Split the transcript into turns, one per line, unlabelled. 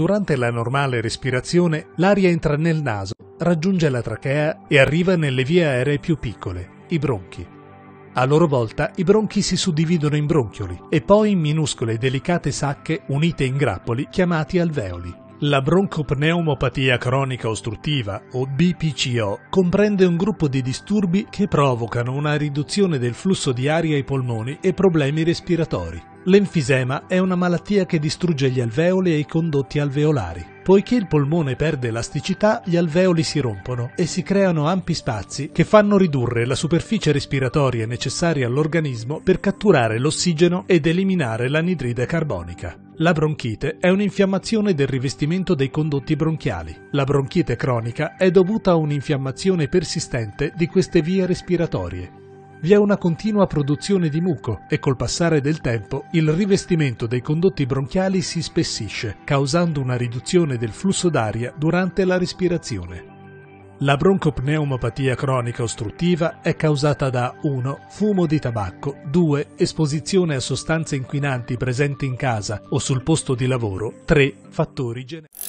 Durante la normale respirazione l'aria entra nel naso, raggiunge la trachea e arriva nelle vie aeree più piccole, i bronchi. A loro volta i bronchi si suddividono in bronchioli e poi in minuscole e delicate sacche unite in grappoli chiamati alveoli. La broncopneumopatia cronica ostruttiva, o BPCO, comprende un gruppo di disturbi che provocano una riduzione del flusso di aria ai polmoni e problemi respiratori. L'enfisema è una malattia che distrugge gli alveoli e i condotti alveolari. Poiché il polmone perde elasticità, gli alveoli si rompono e si creano ampi spazi che fanno ridurre la superficie respiratoria necessaria all'organismo per catturare l'ossigeno ed eliminare l'anidride carbonica. La bronchite è un'infiammazione del rivestimento dei condotti bronchiali. La bronchite cronica è dovuta a un'infiammazione persistente di queste vie respiratorie vi è una continua produzione di muco e col passare del tempo il rivestimento dei condotti bronchiali si spessisce, causando una riduzione del flusso d'aria durante la respirazione. La broncopneumopatia cronica ostruttiva è causata da 1. Fumo di tabacco, 2. Esposizione a sostanze inquinanti presenti in casa o sul posto di lavoro, 3. Fattori genetici.